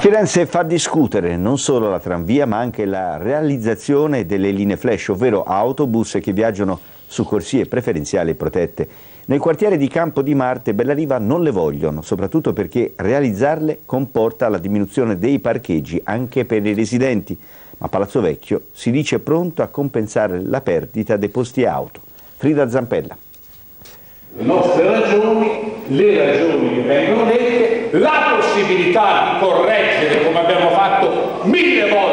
Firenze fa discutere non solo la tranvia ma anche la realizzazione delle linee flash, ovvero autobus che viaggiano su corsie preferenziali protette. Nel quartiere di Campo di Marte Bellariva non le vogliono, soprattutto perché realizzarle comporta la diminuzione dei parcheggi anche per i residenti, ma Palazzo Vecchio si dice pronto a compensare la perdita dei posti auto. Frida Zampella. Le nostre ragioni, le ragioni che vengono dette, la possibilità di correggere come abbiamo fatto mille volte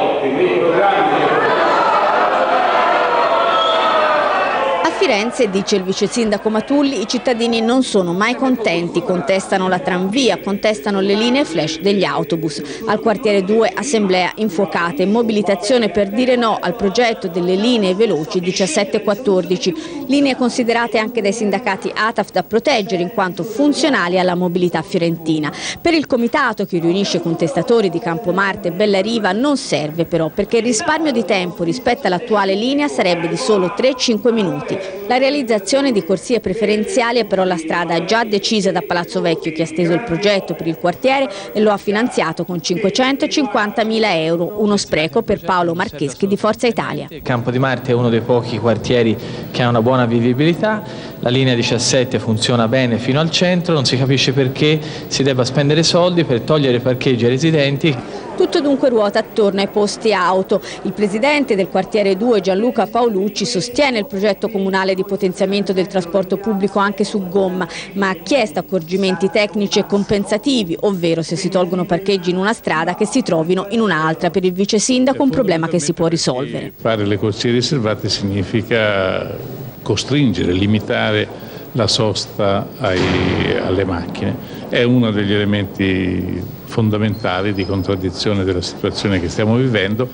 Firenze, dice il vice sindaco Matulli, i cittadini non sono mai contenti, contestano la tranvia, contestano le linee flash degli autobus. Al quartiere 2 assemblea infuocata mobilitazione per dire no al progetto delle linee veloci 17-14, linee considerate anche dai sindacati ATAF da proteggere in quanto funzionali alla mobilità fiorentina. Per il comitato che riunisce contestatori di Campomarte e Bellariva non serve però perché il risparmio di tempo rispetto all'attuale linea sarebbe di solo 3-5 minuti. La realizzazione di corsie preferenziali è però la strada già decisa da Palazzo Vecchio che ha steso il progetto per il quartiere e lo ha finanziato con 550 mila euro, uno spreco per Paolo Marcheschi di Forza Italia. Il Campo di Marte è uno dei pochi quartieri che ha una buona vivibilità, la linea 17 funziona bene fino al centro, non si capisce perché si debba spendere soldi per togliere parcheggi ai residenti. Tutto dunque ruota attorno ai posti auto. Il presidente del quartiere 2 Gianluca Paolucci sostiene il progetto comunale di potenziamento del trasporto pubblico anche su gomma, ma ha chiesto accorgimenti tecnici e compensativi, ovvero se si tolgono parcheggi in una strada che si trovino in un'altra. Per il vice sindaco un problema che si può risolvere. Fare le corsie riservate significa costringere, limitare la sosta ai, alle macchine. È uno degli elementi fondamentali di contraddizione della situazione che stiamo vivendo.